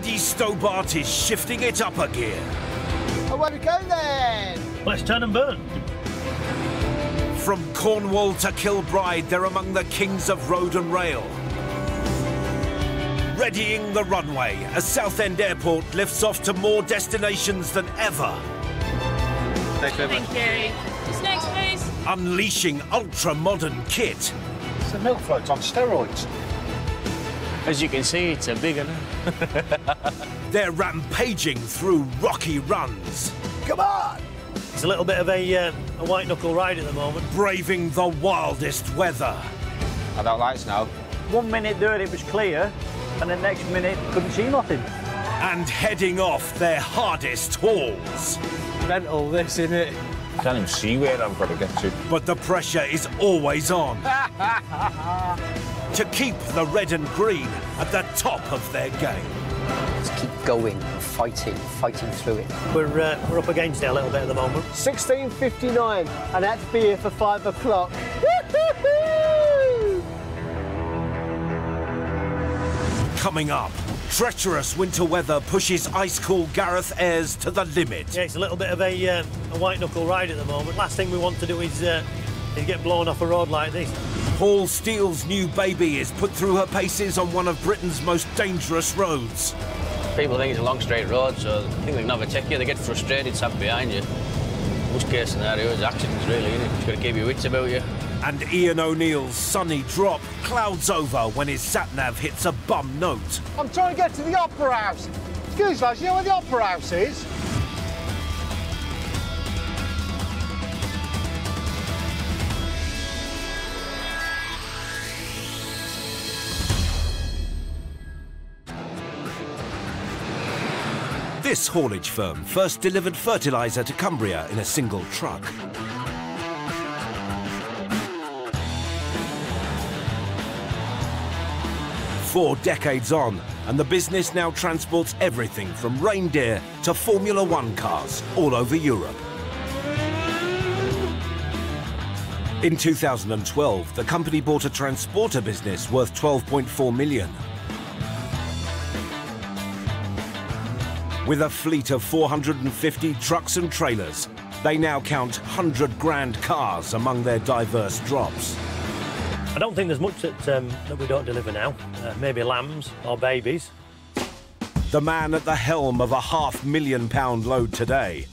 Eddie Stobart is shifting it up a gear. Away we go then! Let's turn and burn. From Cornwall to Kilbride, they're among the kings of road and rail. Readying the runway as Southend Airport lifts off to more destinations than ever. Thank you. Just next, please. Unleashing ultra-modern kit. It's the milk float on steroids. As you can see, it's a big one. They're rampaging through rocky runs. Come on! It's a little bit of a, uh, a white knuckle ride at the moment. Braving the wildest weather. I don't like snow. One minute there it was clear, and the next minute couldn't see nothing. And heading off their hardest hauls. Mental, this, innit? Can't even see where I've got to get to. But the pressure is always on. to keep the red and green at the top of their game. Let's keep going, fighting, fighting through it. We're, uh, we're up against it a little bit at the moment. 16.59, and that's beer for five o'clock. Coming up, treacherous winter weather pushes ice-cool Gareth Ayres to the limit. Yeah, it's a little bit of a, uh, a white knuckle ride at the moment. Last thing we want to do is, uh, is get blown off a road like this. Paul Steele's new baby is put through her paces on one of Britain's most dangerous roads. People think it's a long straight road, so they think they can overtake you. They get frustrated, sat behind you. Worst case scenario is accidents, really, innit? You've got to keep your wits about you. And Ian O'Neill's sunny drop clouds over when his sat-nav hits a bum note. I'm trying to get to the Opera House. Excuse lads, you know where the Opera House is? This haulage firm first delivered fertiliser to Cumbria in a single truck. Four decades on, and the business now transports everything from reindeer to Formula One cars all over Europe. In 2012, the company bought a transporter business worth 12.4 million. With a fleet of 450 trucks and trailers, they now count 100 grand cars among their diverse drops. I don't think there's much that, um, that we don't deliver now. Uh, maybe lambs or babies. The man at the helm of a half million pound load today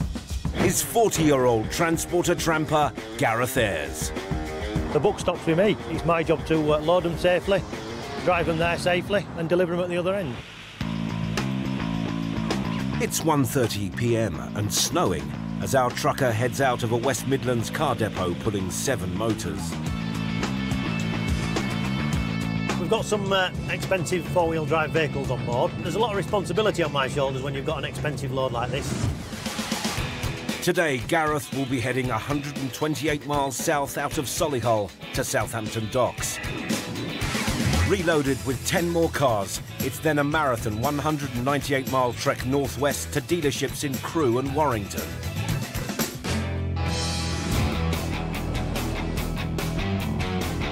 is 40-year-old transporter tramper Gareth Ayres. The book stops with me. It's my job to uh, load them safely, drive them there safely, and deliver them at the other end. It's 1.30 p.m. and snowing as our trucker heads out of a West Midlands car depot pulling seven motors. We've got some uh, expensive four-wheel drive vehicles on board. There's a lot of responsibility on my shoulders when you've got an expensive load like this. Today, Gareth will be heading 128 miles south out of Solihull to Southampton Docks. Reloaded with 10 more cars, it's then a marathon 198 mile trek northwest to dealerships in Crewe and Warrington.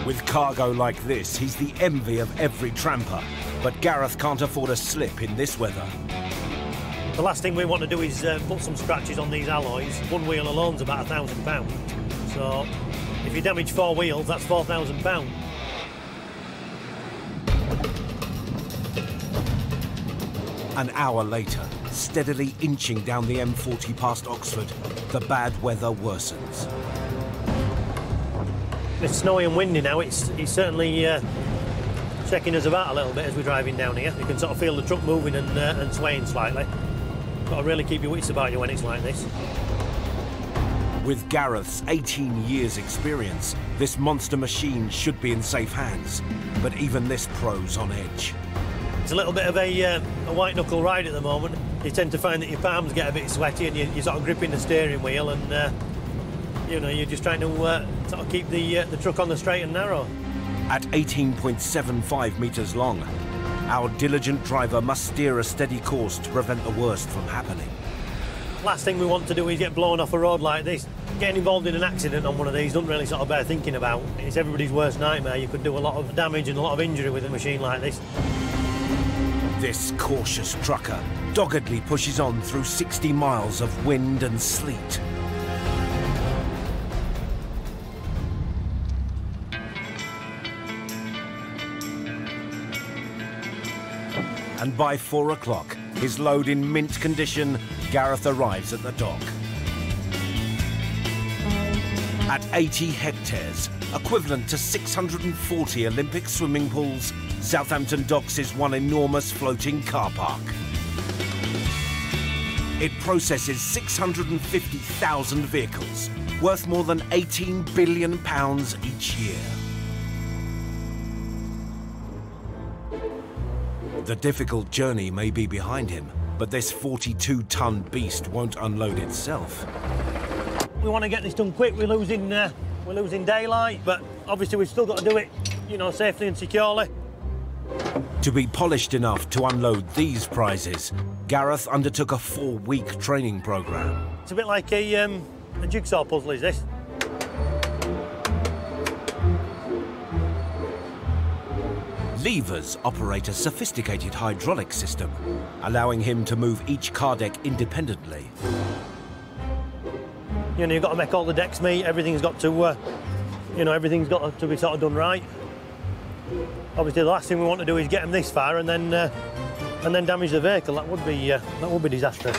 With cargo like this, he's the envy of every tramper. But Gareth can't afford a slip in this weather. The last thing we want to do is uh, put some scratches on these alloys. One wheel alone's about a thousand pounds. So if you damage four wheels, that's four thousand pounds. An hour later, steadily inching down the M40 past Oxford, the bad weather worsens. It's snowy and windy now. It's, it's certainly uh, checking us about a little bit as we're driving down here. You can sort of feel the truck moving and, uh, and swaying slightly. Got to really keep your wits about you when it's like this. With Gareth's 18 years experience, this monster machine should be in safe hands. But even this pro's on edge. It's a little bit of a, uh, a white knuckle ride at the moment. You tend to find that your palms get a bit sweaty and you, you're sort of gripping the steering wheel and uh, you know you're just trying to uh, sort of keep the uh, the truck on the straight and narrow. At 18.75 metres long, our diligent driver must steer a steady course to prevent the worst from happening. Last thing we want to do is get blown off a road like this. Getting involved in an accident on one of these doesn't really sort of bear thinking about. It's everybody's worst nightmare. You could do a lot of damage and a lot of injury with a machine like this. This cautious trucker doggedly pushes on through 60 miles of wind and sleet. And by four o'clock, his load in mint condition, Gareth arrives at the dock. At 80 hectares, equivalent to 640 Olympic swimming pools, Southampton Docks is one enormous floating car park. It processes 650,000 vehicles, worth more than 18 billion pounds each year. The difficult journey may be behind him, but this 42-ton beast won't unload itself. We want to get this done quick. We're losing, uh, we're losing daylight, but obviously we've still got to do it, you know, safely and securely. To be polished enough to unload these prizes, Gareth undertook a four-week training program. It's a bit like a, um, a jigsaw puzzle, is this? Levers operate a sophisticated hydraulic system, allowing him to move each car deck independently. You know, you've got to make all the decks meet. Everything's got to, uh, you know, everything's got to be sort of done right. Obviously, the last thing we want to do is get them this far and then, uh, and then damage the vehicle. That would be, uh, that would be disastrous.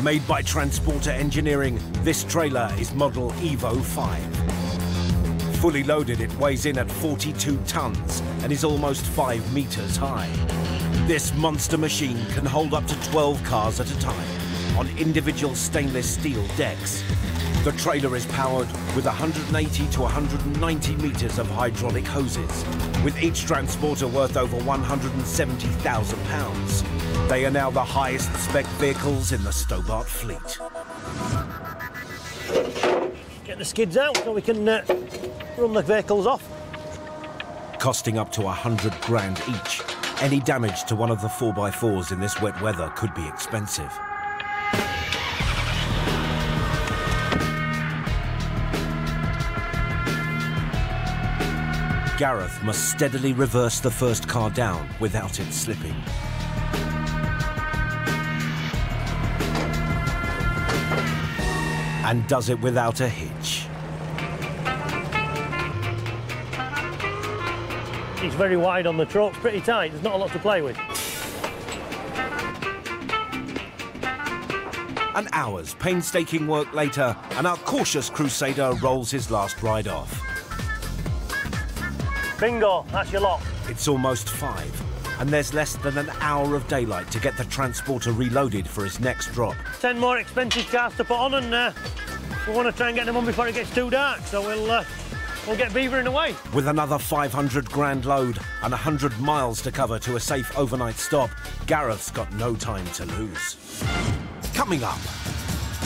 Made by Transporter Engineering, this trailer is model Evo 5. Fully loaded, it weighs in at 42 tons and is almost 5 meters high. This monster machine can hold up to 12 cars at a time on individual stainless steel decks. The trailer is powered with 180 to 190 meters of hydraulic hoses, with each transporter worth over 170,000 pounds. They are now the highest spec vehicles in the Stobart fleet. Get the skids out so we can uh, run the vehicles off. Costing up to 100 grand each, any damage to one of the 4x4s in this wet weather could be expensive. Gareth must steadily reverse the first car down without it slipping. And does it without a hitch. It's very wide on the truck, it's pretty tight, there's not a lot to play with. An hour's painstaking work later, and our cautious crusader rolls his last ride off. Bingo, that's your lot. It's almost five, and there's less than an hour of daylight to get the transporter reloaded for its next drop. Ten more expensive cars to put on, and uh, we want to try and get them on before it gets too dark, so we'll, uh, we'll get beavering away. With another 500 grand load and 100 miles to cover to a safe overnight stop, Gareth's got no time to lose. Coming up,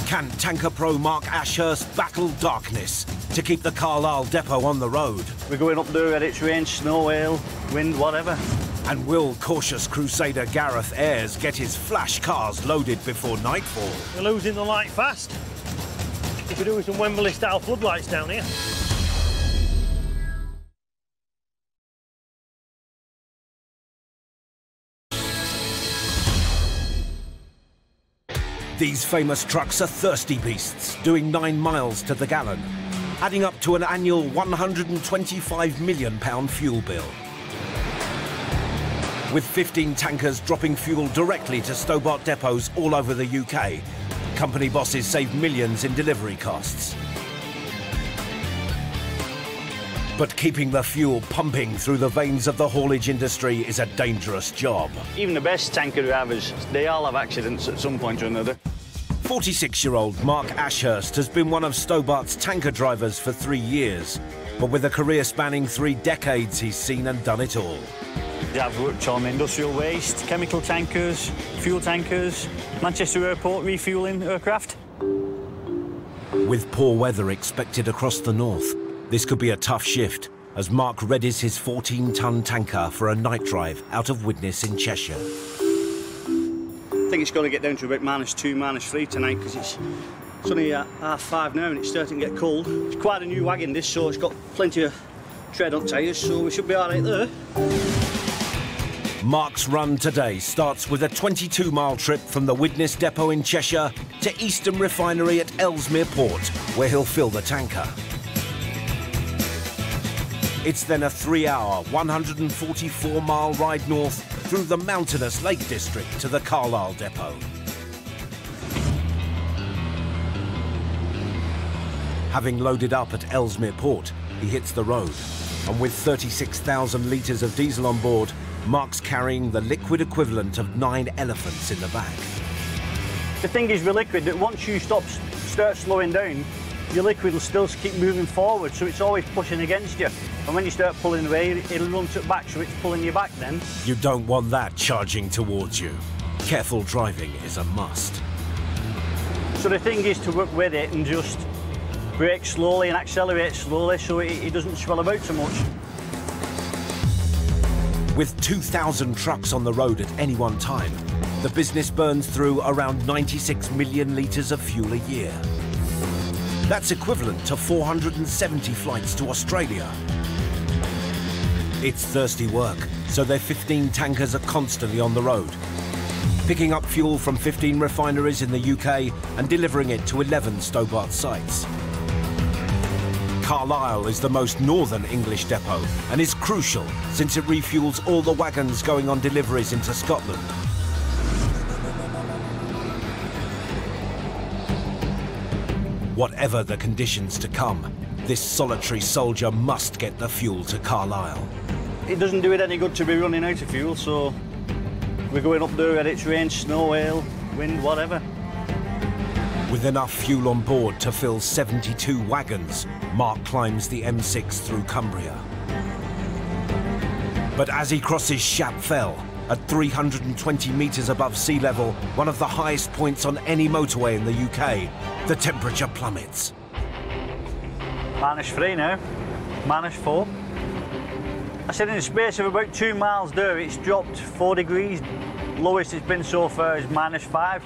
can Tanker Pro Mark Ashurst battle darkness to keep the Carlisle depot on the road? We're going up there at its range, snow, hail, wind, whatever. And will cautious crusader Gareth Ayres get his flash cars loaded before nightfall? We're losing the light fast. We could do with some Wembley-style floodlights down here. These famous trucks are thirsty beasts, doing nine miles to the gallon, adding up to an annual £125 million fuel bill. With 15 tankers dropping fuel directly to Stobart depots all over the UK, company bosses save millions in delivery costs. But keeping the fuel pumping through the veins of the haulage industry is a dangerous job. Even the best tanker drivers, they all have accidents at some point or another. 46-year-old Mark Ashurst has been one of Stobart's tanker drivers for three years. But with a career spanning three decades, he's seen and done it all. I've worked on industrial waste, chemical tankers, fuel tankers, Manchester Airport refuelling aircraft. With poor weather expected across the north, this could be a tough shift as Mark readies his 14-ton tanker for a night drive out of Widnes in Cheshire. Think it's going to get down to about minus two, minus three tonight because it's, it's only uh, half five now and it's starting to get cold. It's quite a new wagon this, so it's got plenty of tread on tyres, so we should be all right there. Mark's run today starts with a 22 mile trip from the Widnes depot in Cheshire to Essar Refinery at Ellesmere Port, where he'll fill the tanker. It's then a three hour, 144 mile ride north through the mountainous Lake District to the Carlisle depot. Having loaded up at Ellesmere Port, he hits the road. And with 36,000 litres of diesel on board, Mark's carrying the liquid equivalent of nine elephants in the back. The thing is with liquid that once you stop, start slowing down, your liquid will still keep moving forward, so it's always pushing against you. And when you start pulling away, it'll run to it back, so it's pulling you back then. You don't want that charging towards you. Careful driving is a must. So the thing is to work with it and just brake slowly and accelerate slowly so it, it doesn't swell about so much. With 2,000 trucks on the road at any one time, the business burns through around 96 million litres of fuel a year. That's equivalent to 470 flights to Australia. It's thirsty work, so their 15 tankers are constantly on the road, picking up fuel from 15 refineries in the UK and delivering it to 11 Stobart sites. Carlisle is the most northern English depot and is crucial since it refuels all the wagons going on deliveries into Scotland. Whatever the conditions to come, this solitary soldier must get the fuel to Carlisle. It doesn't do it any good to be running out of fuel, so we're going up there at its rain, snow, hail, wind, whatever. With enough fuel on board to fill 72 wagons, Mark climbs the M6 through Cumbria. But as he crosses Shap Fell, at 320 metres above sea level, one of the highest points on any motorway in the UK, the temperature plummets. Minus three now, minus four. I said in the space of about two miles there, it's dropped four degrees. Lowest it's been so far is minus five,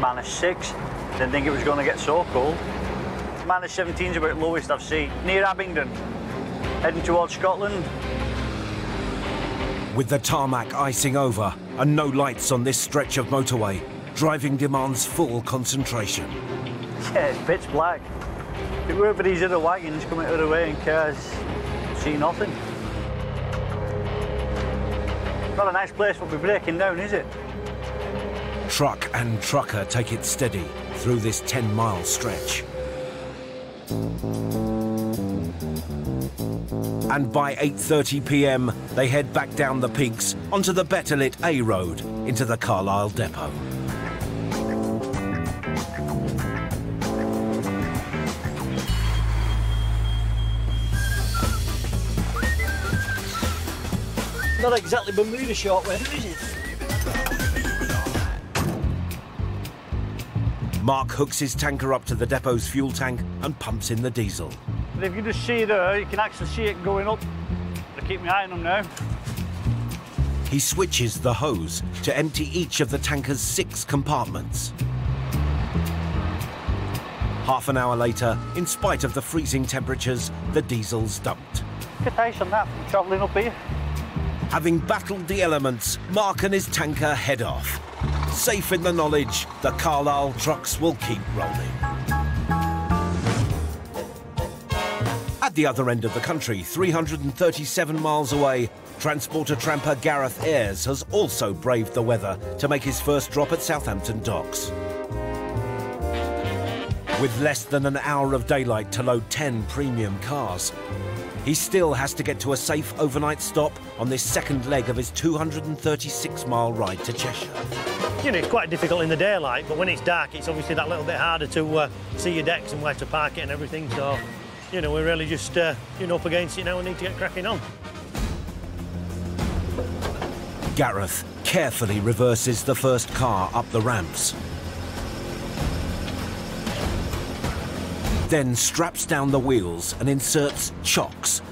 minus six. Didn't think it was going to get so cold. Minus 17 is about lowest I've seen. Near Abington, heading towards Scotland. With the tarmac icing over and no lights on this stretch of motorway, driving demands full concentration. Yeah, it's pitch black. For these other wagons coming out of the way in cars, see nothing. Not a nice place for be breaking down, is it? Truck and trucker take it steady through this 10 mile stretch. And by 8.30 pm, they head back down the peaks onto the better lit A road into the Carlisle depot. Not exactly Bermuda short weather, is it? Mark hooks his tanker up to the depot's fuel tank and pumps in the diesel. But if you just see there, you can actually see it going up. I keep my eye on them now. He switches the hose to empty each of the tanker's six compartments. Half an hour later, in spite of the freezing temperatures, the diesel's dumped. Good ice on that from travelling up here. Having battled the elements, Mark and his tanker head off. Safe in the knowledge the Carlisle trucks will keep rolling. At the other end of the country, 337 miles away, transporter tramper Gareth Ayres has also braved the weather to make his first drop at Southampton docks. With less than an hour of daylight to load 10 premium cars, he still has to get to a safe overnight stop on this second leg of his 236 mile ride to Cheshire. You know, it's quite difficult in the daylight, but when it's dark, it's obviously that little bit harder to uh, see your decks and where to park it and everything. So, you know, we're really just, uh, you know, up against it now and need to get cracking on. Gareth carefully reverses the first car up the ramps. Then straps down the wheels and inserts chocks.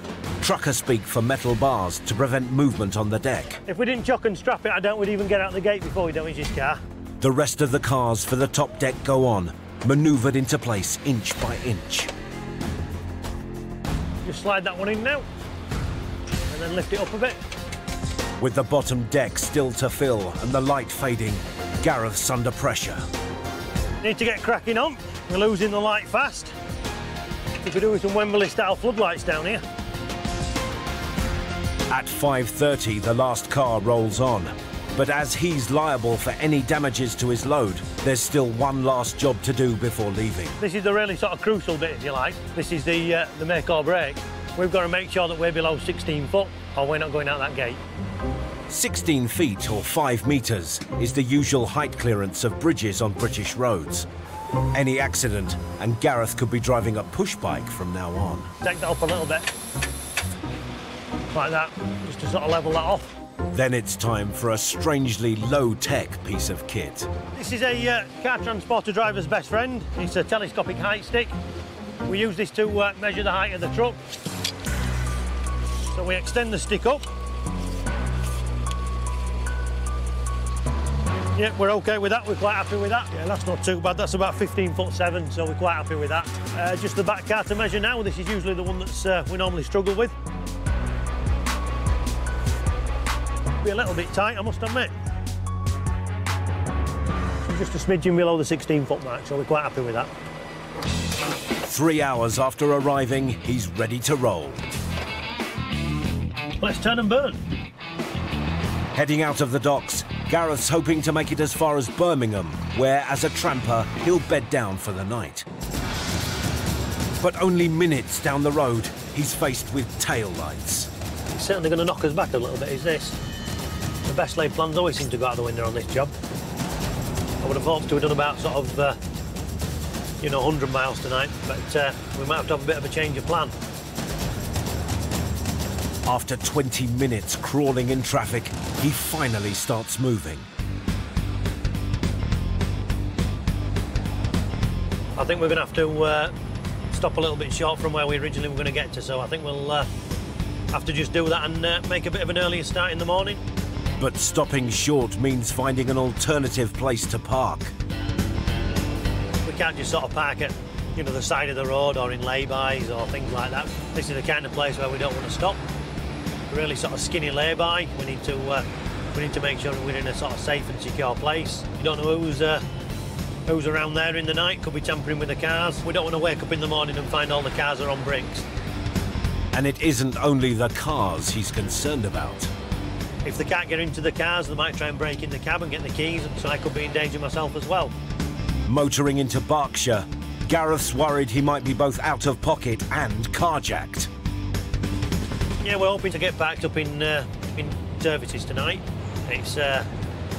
Trucker speak for metal bars to prevent movement on the deck. If we didn't chock and strap it, I doubt we'd even get out the gate before we damage this car. The rest of the cars for the top deck go on, manoeuvred into place inch by inch. Just slide that one in now, and then lift it up a bit. With the bottom deck still to fill and the light fading, Gareth's under pressure. Need to get cracking on. We're losing the light fast. We could do with some Wembley-style floodlights down here. At 5.30, the last car rolls on. But as he's liable for any damages to his load, there's still one last job to do before leaving. This is the really sort of crucial bit, if you like. This is the, uh, the make or break. We've got to make sure that we're below 16 foot or we're not going out that gate. 16 feet or 5 metres is the usual height clearance of bridges on British roads. Any accident and Gareth could be driving a push bike from now on. Take that up a little bit. Like that, just to sort of level that off. Then it's time for a strangely low-tech piece of kit. This is a uh, car transporter driver's best friend. It's a telescopic height stick. We use this to uh, measure the height of the truck. So we extend the stick up. Yeah, we're okay with that. We're quite happy with that. Yeah, that's not too bad. That's about 15 foot 7, so we're quite happy with that. Uh, just the back car to measure now. This is usually the one that's uh, we normally struggle with. Be a little bit tight, I must admit. Just a smidgen below the 16 foot mark, so we're quite happy with that. Three hours after arriving, he's ready to roll. Let's turn and burn. Heading out of the docks, Gareth's hoping to make it as far as Birmingham, where, as a tramper, he'll bed down for the night. But only minutes down the road, he's faced with tail lights. It's certainly going to knock us back a little bit, is this? The best laid plans always seem to go out the window on this job. I would have hoped to have done about sort of, uh, you know, 100 miles tonight, but uh, we might have to have a bit of a change of plan. After 20 minutes crawling in traffic, he finally starts moving. I think we're going to have to uh, stop a little bit short from where we originally were going to get to, so I think we'll uh, have to just do that and uh, make a bit of an earlier start in the morning. But stopping short means finding an alternative place to park. We can't just sort of park at, you know, the side of the road or in lay-bys or things like that. This is the kind of place where we don't want to stop. Really sort of skinny lay-by. We need to uh, we need to make sure we're in a sort of safe and secure place. You don't know who's uh, who's around there in the night. Could be tampering with the cars. We don't want to wake up in the morning and find all the cars are on bricks. And it isn't only the cars he's concerned about. If they can't get into the cars, they might try and break in the cab and get the keys, so I could be in danger myself as well. Motoring into Berkshire, Gareth's worried he might be both out of pocket and carjacked. Yeah, we're hoping to get backed up in uh, in services tonight. It's uh,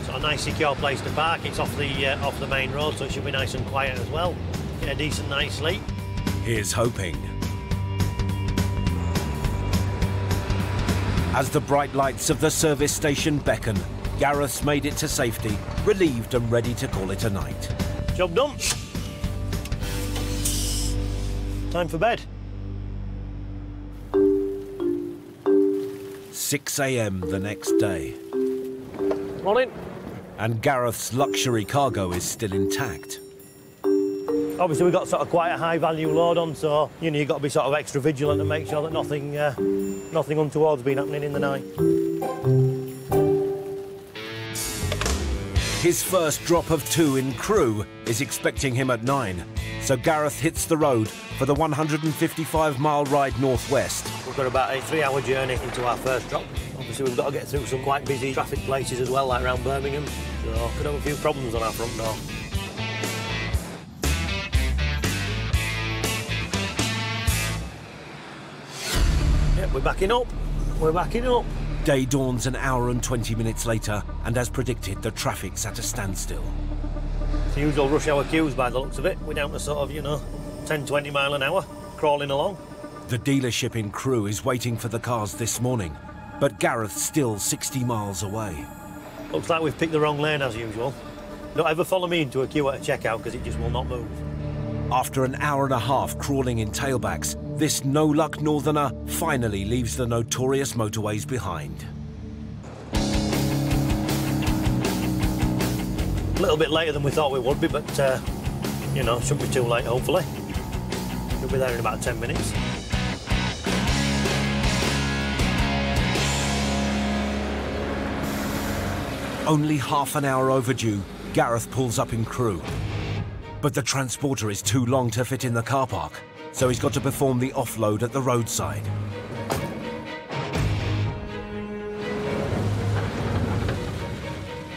sort of a nice, secure place to park. It's off the uh, off the main road, so it should be nice and quiet as well. Get a decent night's sleep. Here's hoping. As the bright lights of the service station beckon, Gareth's made it to safety, relieved and ready to call it a night. Job done. Time for bed. 6 a.m. the next day, Morning. and Gareth's luxury cargo is still intact. Obviously, we've got sort of quite a high value load on, so you know you've got to be sort of extra vigilant and make sure that nothing, uh, nothing untoward's been happening in the night. His first drop of two in Crewe is expecting him at nine, so Gareth hits the road for the 155 mile ride northwest. We've got about a three-hour journey into our first drop. Obviously, we've got to get through some quite busy traffic places as well, like around Birmingham. So could have a few problems on our front door. Yep, we're backing up. We're backing up. Day dawns an hour and 20 minutes later, and as predicted, the traffic's at a standstill. It's the usual rush hour queues by the looks of it. We're down to sort of, you know, 10, 20 mile an hour, crawling along. The dealership in Crewe is waiting for the cars this morning, but Gareth's still 60 miles away. Looks like we've picked the wrong lane as usual. Don't ever follow me into a queue at a checkout because it just will not move. After an hour and a half crawling in tailbacks, this no-luck northerner finally leaves the notorious motorways behind. A little bit later than we thought we would be, but, uh, you know, shouldn't be too late, hopefully. We'll be there in about 10 minutes. Only half an hour overdue, Gareth pulls up in Crewe. But the transporter is too long to fit in the car park, so he's got to perform the offload at the roadside.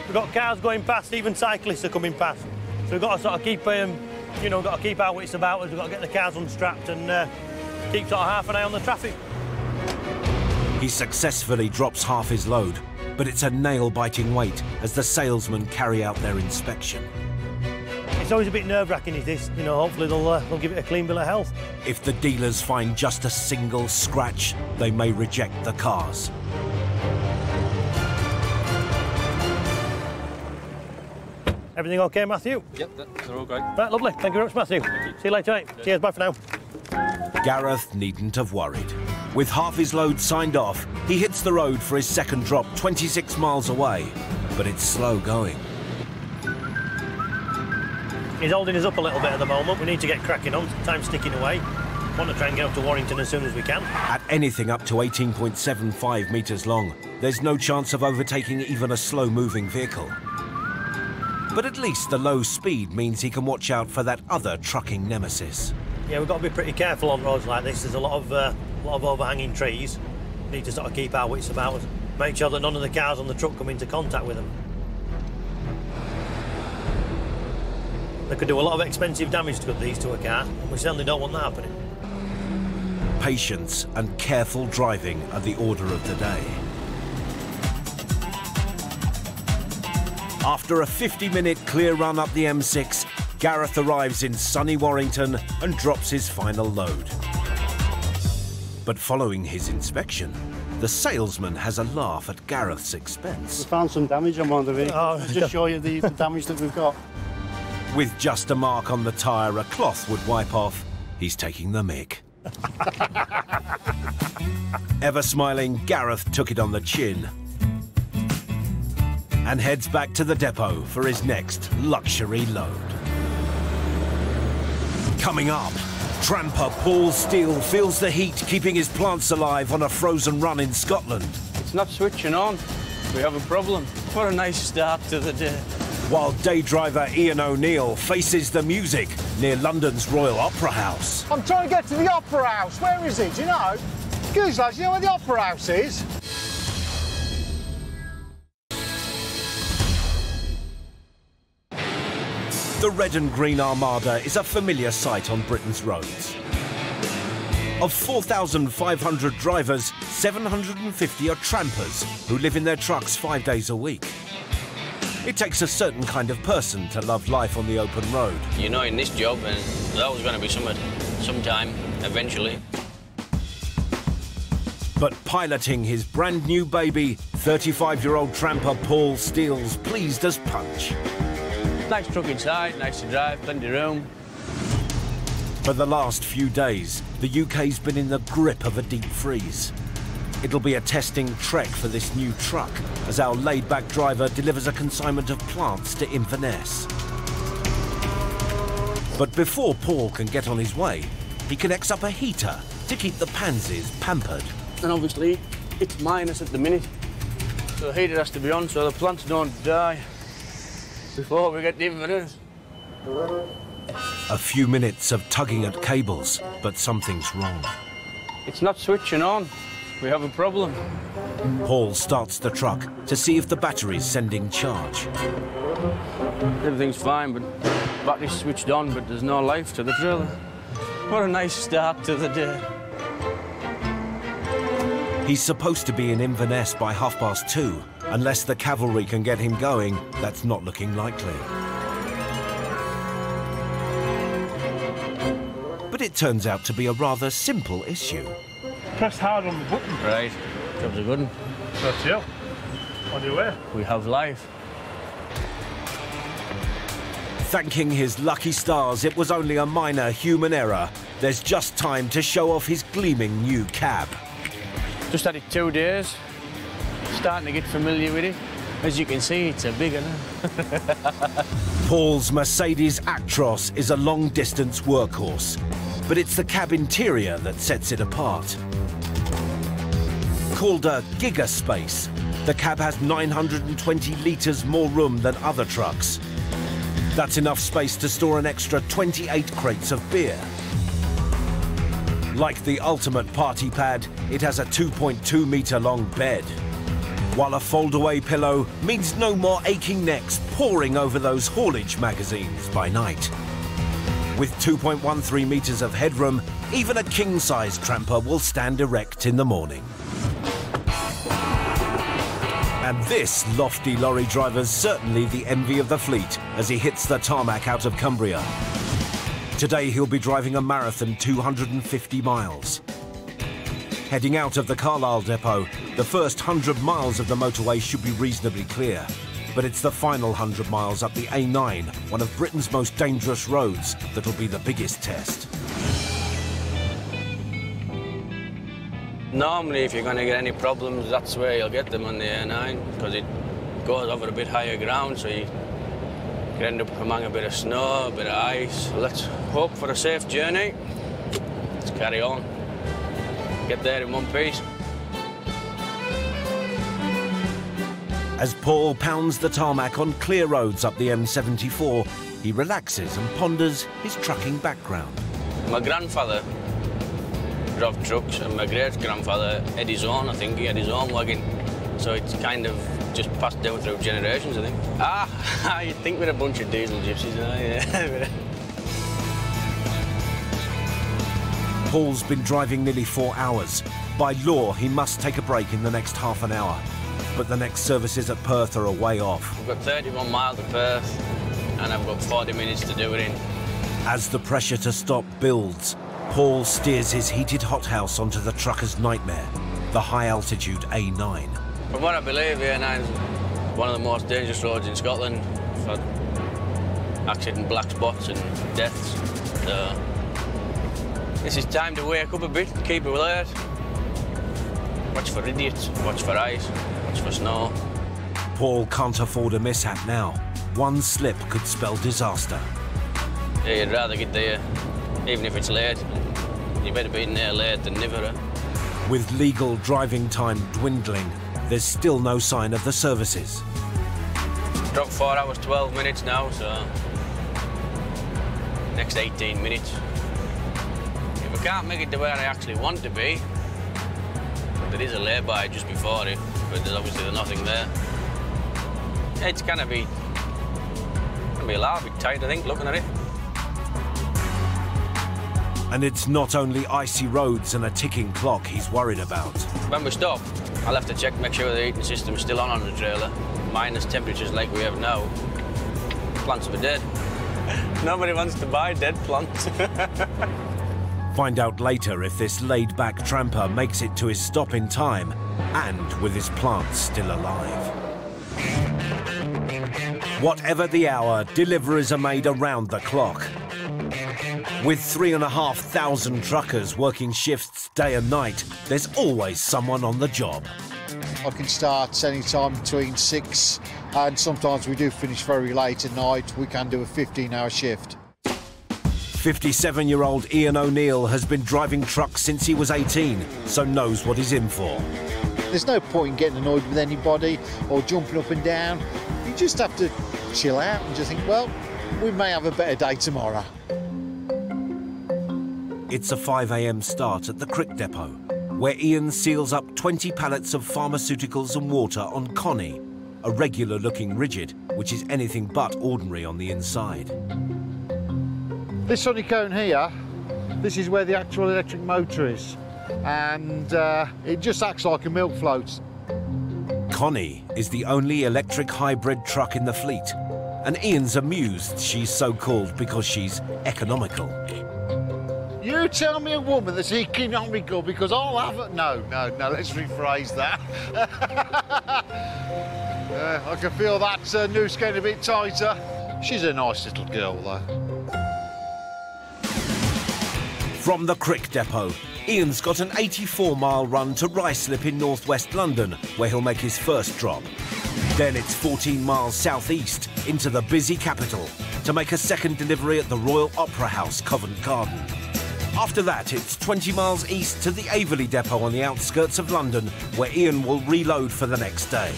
We've got cars going past, even cyclists are coming past. So we've got to sort of keep, um, you know, got to keep our wits about us. We've got to get the cars unstrapped and uh, keep sort of half an eye on the traffic. He successfully drops half his load, but it's a nail-biting wait as the salesmen carry out their inspection. It's always a bit nerve-wracking, is this? You know, hopefully they'll, uh, they'll give it a clean bill of health. If the dealers find just a single scratch, they may reject the cars. Everything okay, Matthew? Yep, they're all great. Right, lovely. Thank you very much, Matthew. See you later, mate. Cheers, bye for now. Gareth needn't have worried. With half his load signed off, he hits the road for his second drop 26 miles away. But it's slow going. He's holding us up a little bit at the moment. We need to get cracking on. Time's ticking away. Want to try and get up to Warrington as soon as we can. At anything up to 18.75 metres long, there's no chance of overtaking even a slow-moving vehicle. But at least the low speed means he can watch out for that other trucking nemesis. Yeah, we've got to be pretty careful on roads like this. There's a lot of uh, lot of overhanging trees. We need to sort of keep our wits about us. Make sure that none of the cars on the truck come into contact with them. They could do a lot of expensive damage to these to a car, and we certainly don't want that happening. Patience and careful driving are the order of the day. After a 50-minute clear run up the M6, Gareth arrives in sunny Warrington and drops his final load. But following his inspection, the salesman has a laugh at Gareth's expense. We found some damage on one of the vehicles. Oh, Just show you the, the damage that we've got. With just a mark on the tyre a cloth would wipe off, he's taking the mick. Ever smiling, Gareth took it on the chin and heads back to the depot for his next luxury load. Coming up, tramper Paul Steele feels the heat keeping his plants alive on a frozen run in Scotland. It's not switching on. We have a problem. What a nice start to the day. While day driver Ian O'Neill faces the music near London's Royal Opera House. I'm trying to get to the Opera House. Where is it? Do you know? Goose lads, you know where the Opera House is? The red and green armada is a familiar sight on Britain's roads. Of 4,500 drivers, 750 are trampers who live in their trucks five days a week. It takes a certain kind of person to love life on the open road. You know, in this job, uh, and that was going to be some, uh, sometime eventually. But piloting his brand new baby, 35-year-old tramper Paul Steele's pleased as punch. Nice truck inside, nice to drive, plenty of room. For the last few days, the UK's been in the grip of a deep freeze. It'll be a testing trek for this new truck as our laid-back driver delivers a consignment of plants to Inverness. But before Paul can get on his way, he connects up a heater to keep the pansies pampered. And obviously, it's minus at the minute. So the heater has to be on so the plants don't die before we get to Inverness. A few minutes of tugging at cables, but something's wrong. It's not switching on. We have a problem. Paul starts the truck to see if the battery's sending charge. Everything's fine, but battery's switched on, but there's no life to the trailer. What a nice start to the day. He's supposed to be in Inverness by half past two. Unless the cavalry can get him going, that's not looking likely. But it turns out to be a rather simple issue. Press hard on the button. Right, job's a good one. That's you. On your way. We have life. Thanking his lucky stars, it was only a minor human error. There's just time to show off his gleaming new cab. Just had it two days. Starting to get familiar with it. As you can see, it's a big one. Paul's Mercedes Actros is a long-distance workhorse, but it's the cab interior that sets it apart. Called a Gigaspace, The cab has 920 litres more room than other trucks. That's enough space to store an extra 28 crates of beer. Like the ultimate party pad, it has a 2.2 metre long bed. While a fold-away pillow means no more aching necks poring over those haulage magazines by night. With 2.13 metres of headroom, even a king-size tramper will stand erect in the morning. And this lofty lorry driver's certainly the envy of the fleet as he hits the tarmac out of Cumbria. Today he'll be driving a marathon 250 miles. Heading out of the Carlisle depot, the first 100 miles of the motorway should be reasonably clear. But it's the final 100 miles up the A9, one of Britain's most dangerous roads, that'll be the biggest test. Normally, if you're going to get any problems, that's where you'll get them on the A9 because it goes over a bit higher ground, so you could end up among a bit of snow, a bit of ice. Let's hope for a safe journey. Let's carry on. Get there in one piece. As Paul pounds the tarmac on clear roads up the M74, he relaxes and ponders his trucking background. My grandfather drove trucks and my great-grandfather had his own, I think, he had his own wagon. So it's kind of just passed down through generations, I think. Ah, you'd think we're a bunch of diesel gypsies, yeah. Paul's been driving nearly four hours. By law, he must take a break in the next half an hour. But the next services at Perth are a way off. I've got 31 miles to Perth and I've got 40 minutes to do it in. As the pressure to stop builds, Paul steers his heated hothouse onto the trucker's nightmare, the high-altitude A9. From what I believe, A9 is one of the most dangerous roads in Scotland for accident black spots and deaths. So this is time to wake up a bit, keep alert. Watch for idiots, watch for ice, watch for snow. Paul can't afford a mishap now. One slip could spell disaster. Yeah, you'd rather get there, even if it's late. You better be in there late than never. With legal driving time dwindling, there's still no sign of the services. Dropped four hours, 12 minutes now, so next 18 minutes. If I can't make it to where I actually want to be, there is a lay-by just before it, but there's obviously nothing there. It's gonna be, gonna be a lot bit tight, I think, looking at it. And it's not only icy roads and a ticking clock he's worried about. When we stop, I'll have to check, make sure the heating system's still on on the trailer. Minus temperatures like we have now. Plants will be dead. Nobody wants to buy dead plants. Find out later if this laid-back tramper makes it to his stop in time and with his plants still alive. Whatever the hour, deliveries are made around the clock. With three and a half thousand truckers working shifts day and night, there's always someone on the job. I can start any time between six and sometimes we do finish very late at night. We can do a 15 hour shift. 57-year-old Ian O'Neill has been driving trucks since he was 18, so knows what he's in for. There's no point in getting annoyed with anybody or jumping up and down. You just have to chill out and just think, well, we may have a better day tomorrow. It's a 5am start at the Crick Depot, where Ian seals up 20 pallets of pharmaceuticals and water on Connie, a regular-looking rigid, which is anything but ordinary on the inside. This honeycomb here, this is where the actual electric motor is. And uh, it just acts like a milk float. Connie is the only electric hybrid truck in the fleet, and Ian's amused she's so called because she's economical. You tell me a woman that's economical because I'll have it. No, no, no, let's rephrase that. uh, I can feel that uh, noose getting a bit tighter. She's a nice little girl, though. From the Crick Depot, Ian's got an 84-mile run to Ruislip in northwest London, where he'll make his first drop. Then it's 14 miles southeast into the busy capital to make a second delivery at the Royal Opera House, Covent Garden. After that, it's 20 miles east to the Aveley depot on the outskirts of London, where Ian will reload for the next day.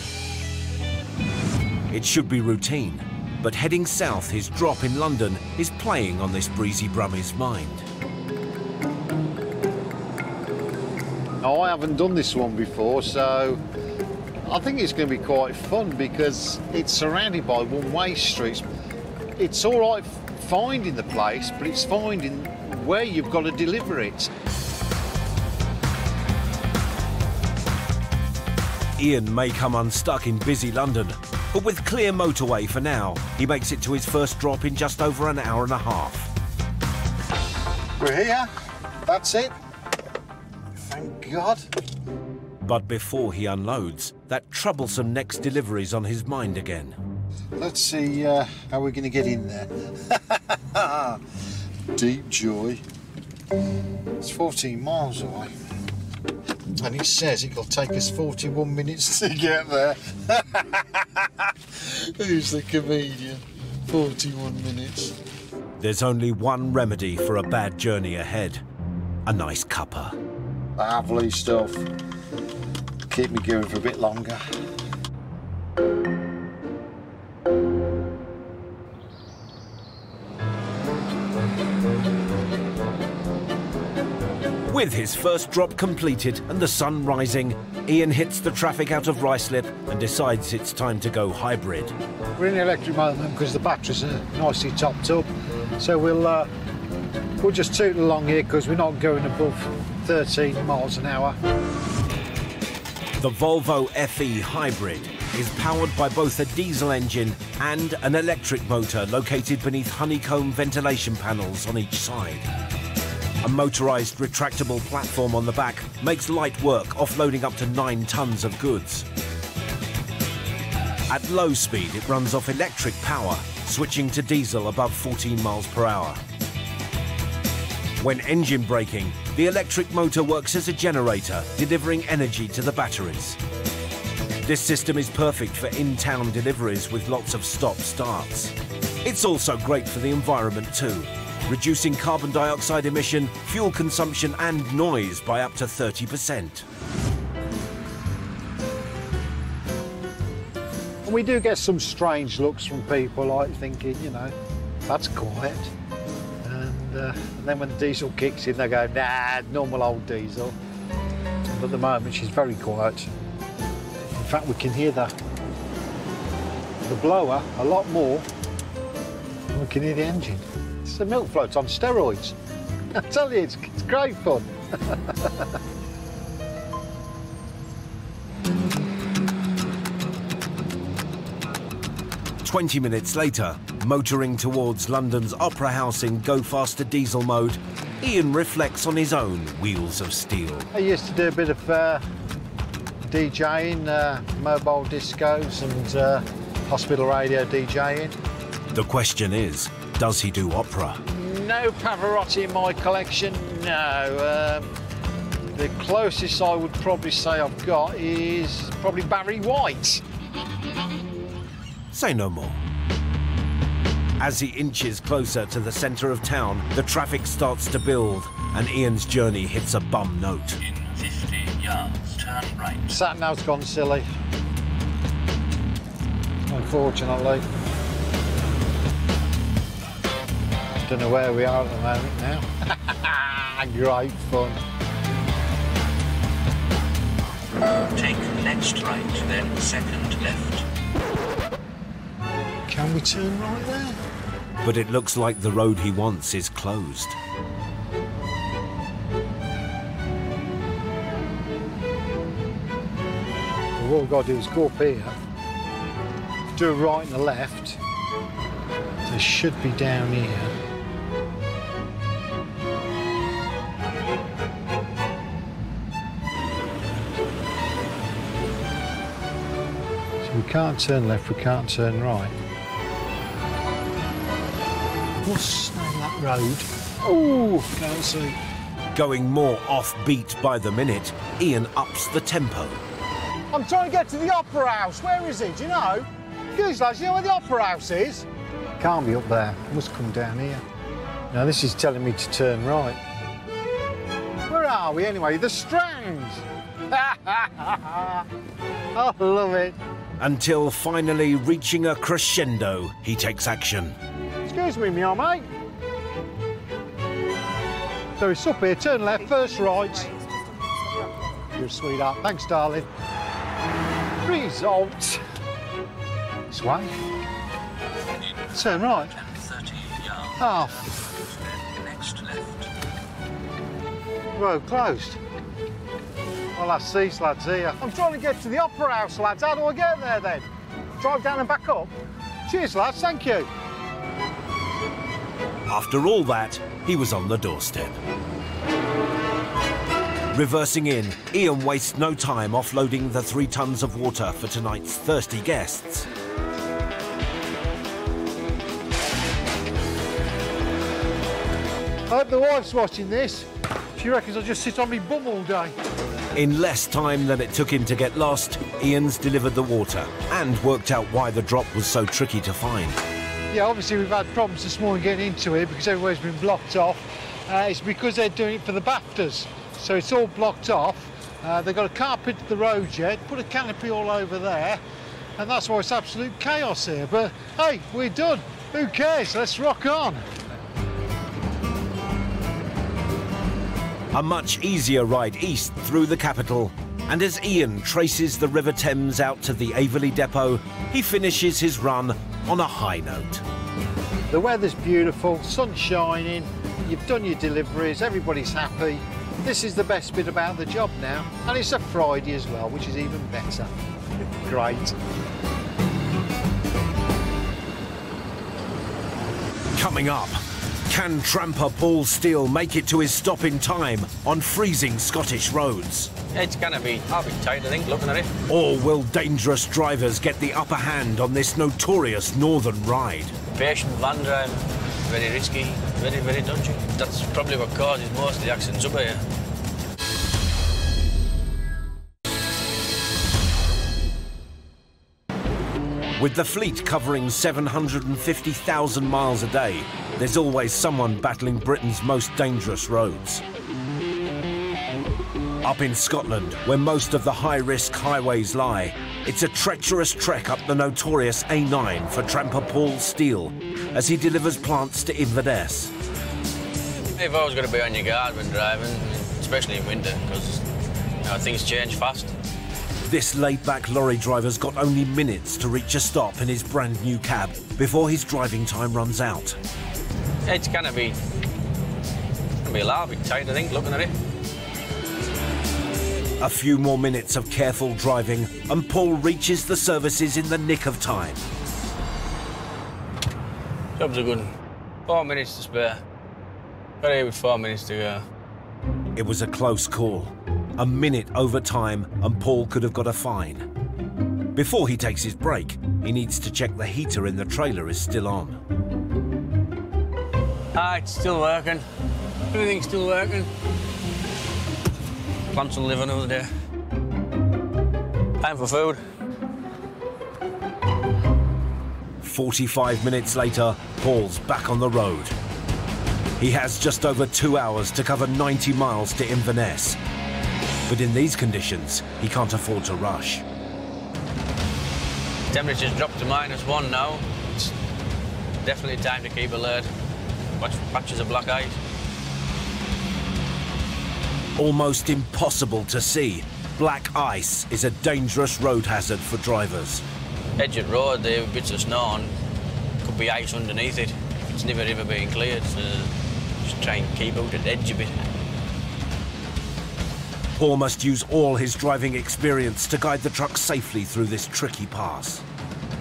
It should be routine, but heading south, his drop in London is playing on this breezy Brummie's mind. I haven't done this one before, so I think it's going to be quite fun because it's surrounded by one-way streets. It's all right finding the place, but it's finding where you've got to deliver it. Ian may come unstuck in busy London, but with clear motorway for now, he makes it to his first drop in just over an hour and a half. We're here. That's it. God. But before he unloads, that troublesome next delivery's on his mind again. Let's see uh, how we're going to get in there. Deep joy. It's 14 miles away. And it says it'll take us 41 minutes to get there. Who's the comedian? 41 minutes. There's only one remedy for a bad journey ahead a nice cuppa. Lovely stuff. Keep me going for a bit longer. With his first drop completed and the sun rising, Ian hits the traffic out of Ruislip and decides it's time to go hybrid. We're in the electric moment because the batteries are nicely topped up. So we'll uh, we'll just toot along here because we're not going above 13 miles an hour. The Volvo FE Hybrid is powered by both a diesel engine and an electric motor located beneath honeycomb ventilation panels on each side. A motorised retractable platform on the back makes light work offloading up to 9 tonnes of goods. At low speed it runs off electric power, switching to diesel above 14 miles per hour. When engine braking, the electric motor works as a generator, delivering energy to the batteries. This system is perfect for in-town deliveries with lots of stop-starts. It's also great for the environment too, reducing carbon dioxide emission, fuel consumption and noise by up to 30%. And we do get some strange looks from people, like thinking, you know, that's quiet. And, uh, and then when the diesel kicks in, they go, nah, normal old diesel. But at the moment, she's very quiet. In fact, we can hear the, the blower a lot more than we can hear the engine. It's a milk float on steroids. I tell you, it's, it's great fun. 20 minutes later, motoring towards London's Opera House in Go Faster diesel mode, Ian reflects on his own wheels of steel. I used to do a bit of uh, DJing, uh, mobile discos and uh, hospital radio DJing. The question is, does he do opera? No Pavarotti in my collection, no. Um, the closest I would probably say I've got is probably Barry White. Say no more. As he inches closer to the centre of town, the traffic starts to build and Ian's journey hits a bum note. In 50 yards, turn right. Sat nav's gone silly. Unfortunately. Don't know where we are at the moment now. Great fun. Take next right, then second left. Can we turn right there? But it looks like the road he wants is closed. What we've got to do is go up here, do a right and a left. They should be down here. So we can't turn left, we can't turn right. What's the that road? Oh, can't see. Going more offbeat by the minute, Ian ups the tempo. I'm trying to get to the Opera House. Where is it? Do you know? Goose lads, you know where the Opera House is? Can't be up there. It must come down here. Now this is telling me to turn right. Where are we anyway? The Strands. I love it. Until finally reaching a crescendo, he takes action. Excuse me, me mate. So it's up here, turn left, first right. You're a sweetheart. Thanks, darling. Result. This way. Turn right. 30 yards. Half. Next left. Road closed. Well, that's these lads here. I'm trying to get to the Opera House, lads. How do I get there then? Drive down and back up? Cheers, lads. Thank you. After all that, he was on the doorstep. Reversing in, Ian wastes no time offloading the three tons of water for tonight's thirsty guests. I hope the wife's watching this. She reckons I'll just sit on me bum all day. In less time than it took him to get lost, Ian's delivered the water and worked out why the drop was so tricky to find. Yeah, obviously we've had problems this morning getting into it because everywhere's been blocked off. Uh, it's because they're doing it for the BAFTAs, so it's all blocked off. Uh, they've got a carpet the road yet, put a canopy all over there, and that's why it's absolute chaos here. But hey, we're done. Who cares? Let's rock on. A much easier ride east through the capital, and as Ian traces the River Thames out to the Aveley depot, he finishes his run on a high note. The weather's beautiful, sun's shining, you've done your deliveries, everybody's happy. This is the best bit about the job now, and it's a Friday as well, which is even better. Great. Coming up, can tramper Paul Steele make it to his stop in time on freezing Scottish roads? It's gonna be, I'll be tight, I think, looking at it. Or will dangerous drivers get the upper hand on this notorious northern ride? Patient van driving, very risky, very, very dodgy. That's probably what causes most of the accidents up here. With the fleet covering 750,000 miles a day, there's always someone battling Britain's most dangerous roads. Up in Scotland, where most of the high-risk highways lie, it's a treacherous trek up the notorious A9 for tramper Paul Steele as he delivers plants to Inverness. You've always got to be on your guard when driving, especially in winter, because you know, things change fast. This laid-back lorry driver's got only minutes to reach a stop in his brand new cab before his driving time runs out. It's gonna be, gonna be a lot bit tight, I think, looking at it. A few more minutes of careful driving and Paul reaches the services in the nick of time. Job's a good one. Four minutes to spare. Got here with four minutes to go. It was a close call. A minute over time and Paul could have got a fine. Before he takes his break, he needs to check the heater in the trailer is still on. Ah, it's still working. Everything's still working. Plants will live another day. Time for food. 45 minutes later, Paul's back on the road. He has just over two hours to cover 90 miles to Inverness. But in these conditions, he can't afford to rush. Temperature's dropped to minus one now. It's definitely time to keep alert. Watch patches of black ice. Almost impossible to see, black ice is a dangerous road hazard for drivers. Edge of road, there are bits of snow on. Could be ice underneath it. It's never ever been cleared, so just try and keep out at the edge a bit. Paul must use all his driving experience to guide the truck safely through this tricky pass.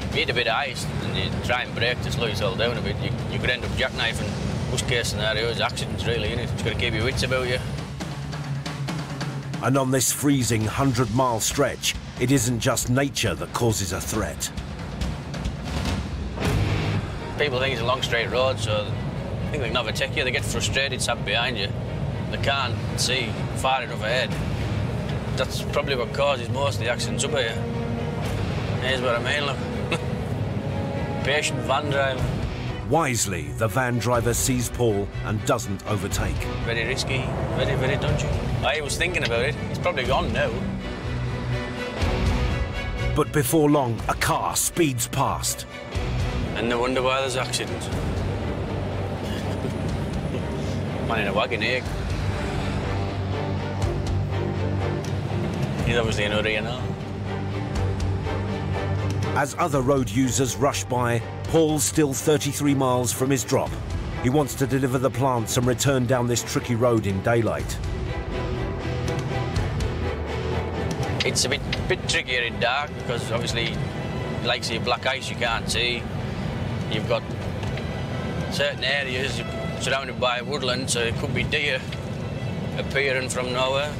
If you hit a bit of ice and you try and brake to slow yourself down a bit, you, you could end up jackknifing. Worst case scenario is accidents really, innit? Just got to keep your wits about you. And on this freezing 100 mile stretch, it isn't just nature that causes a threat. People think it's a long straight road, so I think they can overtake you. They get frustrated sat behind you. They can't see far enough ahead. That's probably what causes most of the accidents up here. Here's what I mean, look. Patient van driving. Wisely, the van driver sees Paul and doesn't overtake. Very risky, very, very dodgy. I was thinking about it. It's probably gone now. But before long, a car speeds past. And no wonder why there's accidents. Man in a wagon here. He's obviously in a hurry now. As other road users rush by, Paul's still 33 miles from his drop. He wants to deliver the plants and return down this tricky road in daylight. It's a bit bit trickier in dark because obviously, like say black ice, you can't see. You've got certain areas surrounded by woodland, so it could be deer appearing from nowhere.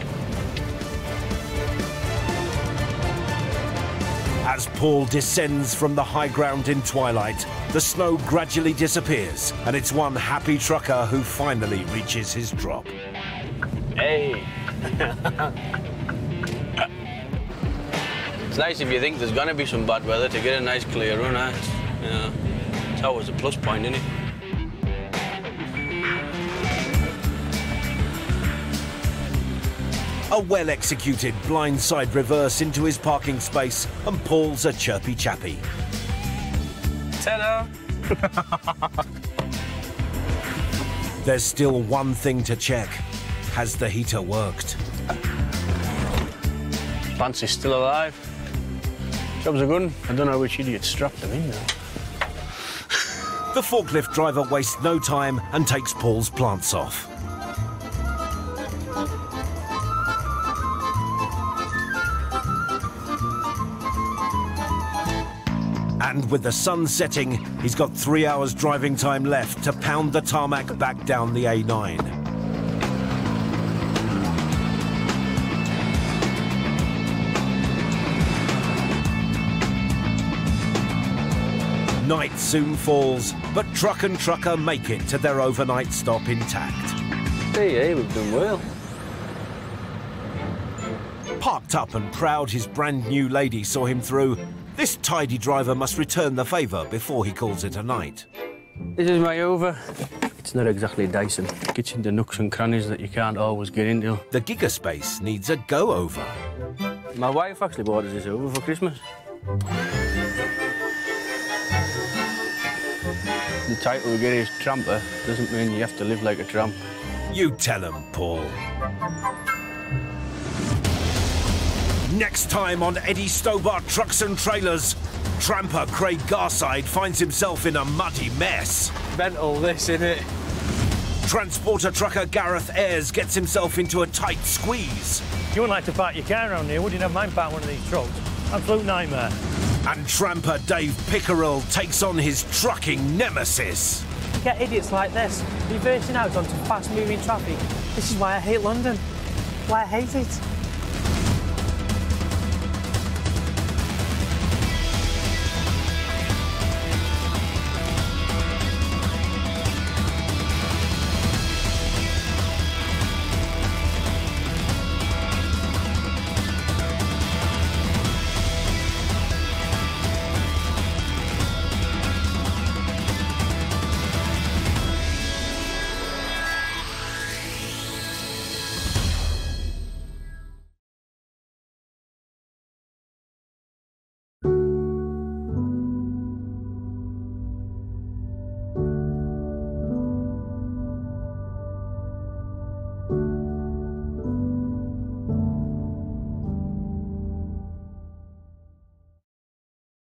As Paul descends from the high ground in twilight, the snow gradually disappears, and it's one happy trucker who finally reaches his drop. Hey! it's nice if you think there's gonna be some bad weather to get a nice clear run know, it's always a plus point, isn't it? A well-executed blindside reverse into his parking space, and Paul's a chirpy chappy. Ta-da! There's still one thing to check. Has the heater worked? Fancy's still alive. Job's a good one. I don't know which idiot strapped them in there. The forklift driver wastes no time and takes Paul's plants off. And with the sun setting, he's got three hours driving time left to pound the tarmac back down the A9. Night soon falls, but truck and trucker make it to their overnight stop intact. Hey, hey, we've done well. Parked up and proud his brand new lady saw him through, this tidy driver must return the favour before he calls it a night. This is my over. It's not exactly Dyson. Gets into nooks and crannies that you can't always get into. The Gigaspace needs a go-over. My wife actually bought us this over for Christmas. The title we get is Tramper doesn't mean you have to live like a tramp. You tell him, Paul. Next time on Eddie Stobart Trucks and Trailers, tramper Craig Garside finds himself in a muddy mess. Mental this, innit? Transporter trucker Gareth Ayres gets himself into a tight squeeze. You wouldn't like to park your car around here, would you? Never mind park one of these trucks. Absolute nightmare. And tramper Dave Pickerel takes on his trucking nemesis. You get idiots like this, reversing out onto fast-moving traffic. This is why I hate London. Why I hate it.